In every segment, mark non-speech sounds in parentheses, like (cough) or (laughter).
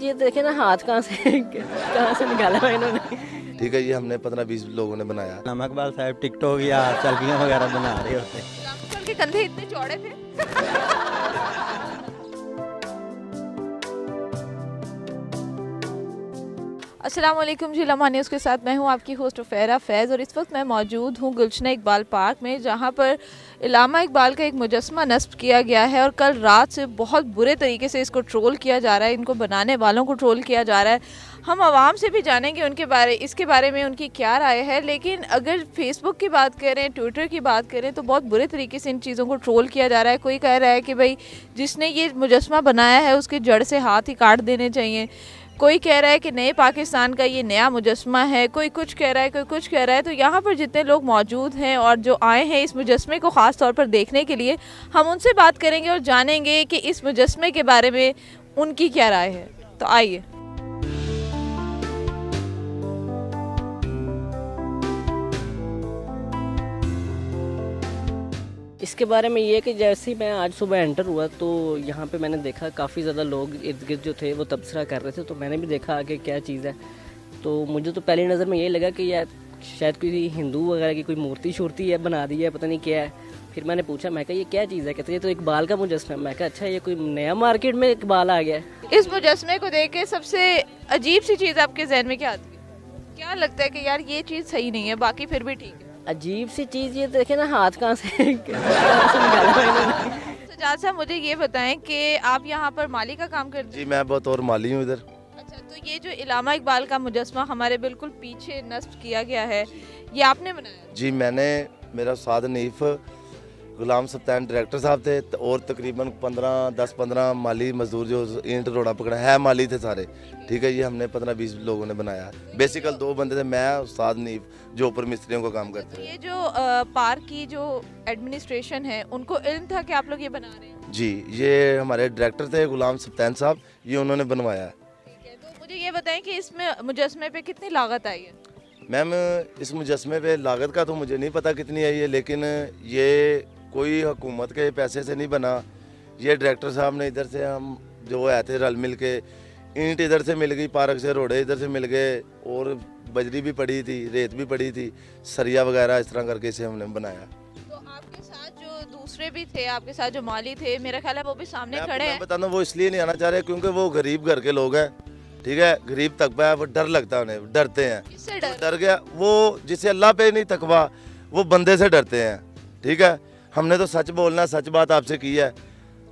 ये देखे ना हाथ कहाँ से कहाँ से निकाला है इन्होंने? ठीक है ये हमने पंद्रह बीस लोगों ने बनाया। नमक बाल साहब टिकटॉक या सेल्फियाँ वगैरह बना रहे होते। कंधे इतने चौड़े थे। वालेकुम जी, लम्हा न्यूज़ के साथ मैं हूँ आपकी होस्ट फैरा फैज़ और इस वक्त मैं मौजूद हूँ गुलशना इकबाल पार्क में, जहाँ पर इलामा इकबाल का एक मुजस्मा नस्ब किया गया है और कल रात से बहुत बुरे तरीके से इसको ट्रोल किया जा रहा है, इनको बनाने वालों को ट्रोल किया जा रहा है। हम आवाम से भी जानेंगे उनके बारे, इसके बारे में उनकी क्या राय है, लेकिन अगर फेसबुक की बात करें ट्विटर की बात करें तो बहुत बुरे तरीके से इन चीज़ों को ट्रोल किया जा रहा है। कोई कह रहा है कि भाई, जिसने ये मुजस्मा बनाया है, उसके जड़ से हाथ ही काट देने चाहिए। कोई कह रहा है कि नए पाकिस्तान का ये नया मुजस्मा है, कोई कुछ कह रहा है, कोई कुछ कह रहा है तो यहाँ पर जितने लोग मौजूद हैं और जो आए हैं इस मुजस्मे को ख़ास तौर पर देखने के लिए, हम उनसे बात करेंगे और जानेंगे कि इस मुजस्मे के बारे में उनकी क्या राय है। तो आइए। इसके बारे में ये कि जैसे ही मैं आज सुबह एंटर हुआ तो यहाँ पे मैंने देखा काफ़ी ज़्यादा लोग इर्द गिर्द जो थे, वो तबसरा कर रहे थे तो मैंने भी देखा आगे क्या चीज़ है। तो मुझे तो पहली नज़र में यही लगा कि यार, शायद कोई हिंदू वगैरह की कोई मूर्ति शूर्ति है, बना दी है, पता नहीं क्या है। फिर मैंने पूछा, मैं कहा, ये क्या चीज़ है? कहते, ये तो इकबाल का मुजस्मा मैं कहा अच्छा ये कोई नया मार्केट में इकबाल आ गया इस मुजस्मे को देख के सबसे अजीब सी चीज़ आपके जहन में क्या आती है? क्या लगता है कि यार, ये चीज़ सही नहीं है, बाकी फिर भी ठीक है? अजीब सी चीज़ ये देखे ना हाथ कहाँ से (laughs) सजाद साहब मुझे ये बताएँ कि आप यहाँ पर माली का काम करते जी मैं बतौर माली हूँ इधर। अच्छा तो ये जो इलामा इकबाल का मुजस्मा हमारे बिल्कुल पीछे नष्ट किया गया है ये आपने बनाया? जी मैंने मेरा साद नीफ गुलाम सप्तान डायरेक्टर साहब थे त- और तकरीबन पंद्रह दस पंद्रह माली मजदूर जो ईंट रोड़ा पकड़ा है माली थे सारे। ठीक है ये हमने पंद्रह बीस लोगों ने बनाया। बेसिकल दो बंदे थे मैं साद नीफ जो ऊपर मिस्त्रियों का काम करते ये हैं। जो पार्क की जो एडमिनिस्ट्रेशन है उनको इल्म था कि आप लोग ये बना रहे हैं? जी ये हमारे डायरेक्टर थे गुलाम सप्तान साहब ये उन्होंने बनवाया। है तो मुझे ये बताएँ कि इसमें मुजस्मे पे कितनी लागत आई है? मैम इस मुजस्मे पे लागत का तो मुझे नहीं पता कितनी आई है लेकिन ये कोई हुकूमत के पैसे से नहीं बना। ये डायरेक्टर साहब ने इधर से हम जो आए थे रल मिल के ईंट इधर से मिल गई पार्क से रोड़े इधर से मिल गए और बजरी भी पड़ी थी रेत भी पड़ी थी सरिया वगैरह इस तरह करके इसे हमने बनाया। तो आपके साथ जो दूसरे भी थे आपके साथ जो माली थे मेरा ख्याल है वो भी सामने खड़े हैं। बताता हूँ वो इसलिए नहीं आना चाह रहे क्योंकि वो गरीब घर के लोग हैं ठीक है? गरीब तकबा है वो डर लगता है उन्हें डरते हैं। डर? डर गया वो जिसे अल्लाह पे नहीं तकवा वो बंदे से डरते हैं ठीक है? हमने तो सच बोलना, सच बात आपसे की है।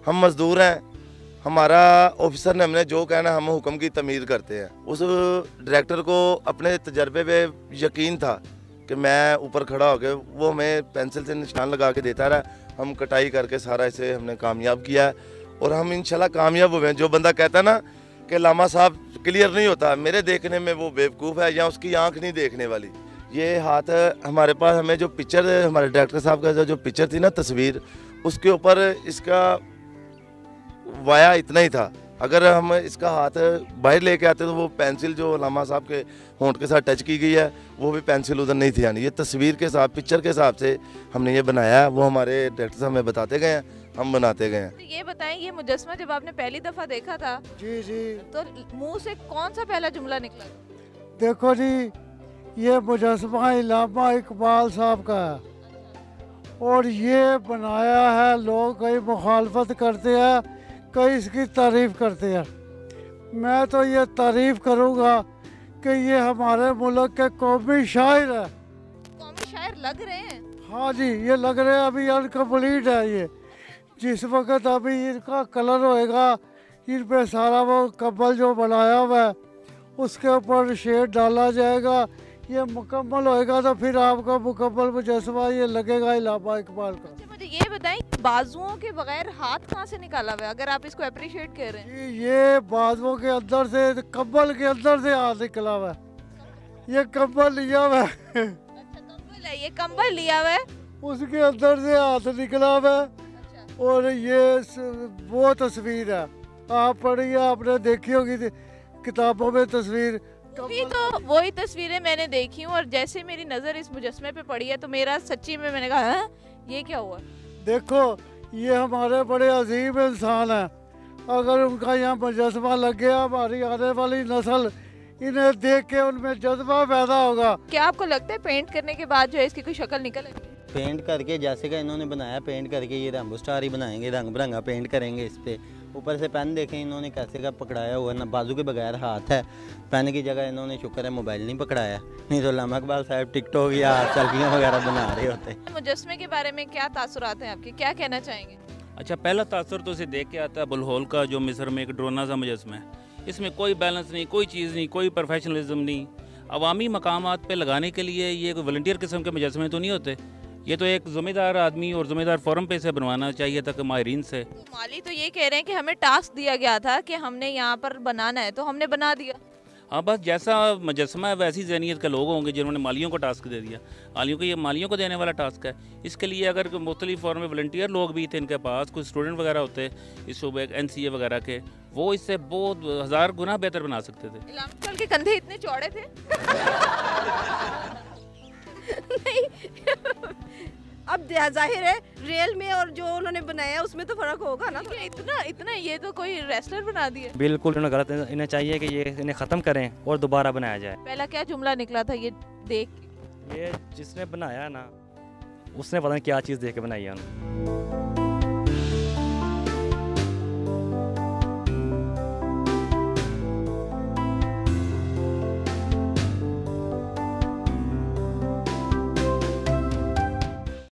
हम मजदूर हैं। हमारा ऑफिसर ने हमने जो कहना, हम हुक्म की तमीर करते हैं। उस डायरेक्टर को अपने तजर्बे पे यकीन था कि मैं ऊपर खड़ा होकर वो हमें पेंसिल से निशान लगा के देता रहा। हम कटाई करके सारा इसे हमने कामयाब किया और हम इंशाल्लाह कामयाब हुए हैं। जो बंदा कहता ना कि लामा साहब क्लियर नहीं होता, मेरे देखने में वो बेवकूफ़ है या उसकी आँख नहीं देखने वाली। ये हाथ हमारे पास हमें जो पिक्चर हमारे डायरेक्टर साहब का जो पिक्चर थी ना तस्वीर उसके ऊपर इसका वाया इतना ही था। अगर हम इसका हाथ बाहर लेके आते तो वो पेंसिल जो लामा साहब के होंठ के साथ टच की गई है वो भी पेंसिल उधर नहीं थी आनी। ये तस्वीर के साथ पिक्चर के हिसाब से हमने ये बनाया है वो हमारे डायरेक्टर साहब हमें बताते गए हैं हम बनाते गए हैं। तो ये बताएँ ये मुजस्मा जब आपने पहली दफ़ा देखा था जी जी। तो मुँह से कौन सा पहला जुमला निकला? देखो जी ये मुजस्मा इलामा इकबाल साहब का है। और ये बनाया है लोग कई मुखालफत करते हैं कई इसकी तारीफ़ करते हैं। मैं तो ये तारीफ़ करूँगा कि ये हमारे मुल्क के कौमी शायर है। कौमी शायर लग रहे हैं? हाँ जी ये लग रहे हैं अभी अनकम्प्लीट है ये। जिस वक्त अभी इनका कलर होएगा इन पे सारा वो कब्बल जो बनाया हुआ है उसके ऊपर शेड डाला जाएगा ये मुकम्मल होएगा तो फिर आपका मुकम्मल मुजस्मा ये लगेगा इलामा इकबाल का। अच्छा मुझे ये बताएँ बाजुओं के बगैर हाथ कहाँ से निकाला हुआ है? अगर आप इसको अप्रिशिएट कर रहे हैं। ये बाजुओं के अंदर से कब्बल के अंदर से हाथ निकला हुआ है। ये कब्बल लिया हुआ है। अच्छा है ये कम्बल लिया हुआ है? उसके अंदर से हाथ निकला हुआ है। अच्छा। और ये वो तस्वीर है। आप पढ़िए आपने देखी होगी किताबों में तस्वीर। भी तो वही तस्वीरें मैंने देखी हूँ और जैसे मेरी नज़र इस मुजस्मे पे पड़ी है तो मेरा सच्ची में मैंने कहा "हाँ, ये क्या हुआ? देखो ये हमारे बड़े अजीब इंसान हैं। अगर उनका यहाँ मुजस्मा लग गया हमारी आने वाली नस्ल इन्हें देख के उनमें जज्बा पैदा होगा। क्या आपको लगता है पेंट करने के बाद जो है इसकी कोई शक्ल निकल आएगी? पेंट करके जैसे का इन्होंने बनाया पेंट करके ये रंगो स्टार ही बनाएँगे रंग बिरंगा पेंट करेंगे इस पे। ऊपर से पेन देखें इन्होंने कैसे का पकड़ाया हुआ है ना बाजू के बगैर हाथ है। पेन की जगह इन्होंने शुक्र है मोबाइल नहीं पकड़ाया। नहीं तो लामा इकबाल साहब टिकटॉक या सेल्फियाँ वगैरह बना रहे होते। मुजस्मे के बारे में क्या तासुरात हैं आपके? क्या कहना चाहेंगे? अच्छा पहला तासर तो इसे देख के आता है बुलहोल का जो मिस्र में एक ड्रोना सा मुजस्मा। है इसमें कोई बैलेंस नहीं कोई चीज़ नहीं कोई प्रोफेशनलिज्म नहीं। अवामी मकाम पे लगाने के लिए ये कोई वॉल्टियर किस्म के मुजस्मे तो नहीं होते? ये तो एक ज़िम्मेदार आदमी और ज़िम्मेदार फॉरम पे से बनवाना चाहिए था कि माहरीन से। तो माली तो ये कह रहे हैं कि हमें टास्क दिया गया था कि हमने यहाँ पर बनाना है तो हमने बना दिया। हाँ बस जैसा मुजस्मा है वैसी जहनीत के लोग होंगे जिन्होंने मालियों को टास्क दे दिया। मालियों को ये मालियों को देने वाला टास्क है। इसके लिए अगर मुख्तलिफ़ फॉर्म में वॉल्टियर लोग भी थे इनके पास कुछ स्टूडेंट वगैरह होते इस सूबे एन सी ए वगैरह के वो इससे बहुत हज़ार गुना बेहतर बना सकते थे। के कंधे इतने चौड़े थे। (laughs) नहीं। (laughs) अब ज़ाहिर है रियल में और जो उन्होंने बनाया उसमें तो फ़र्क होगा ना। इतना इतना ये तो कोई रेस्लर बना दिया। बिल्कुल इन्हें गलत इन्हें चाहिए कि ये इन्हें ख़त्म करें और दोबारा बनाया जाए। पहला क्या जुमला निकला था ये देख ये जिसने बनाया ना उसने पता नहीं क्या चीज़ देख के बनाई है उन्होंने